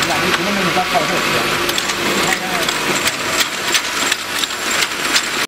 你俩就寻思那个啥好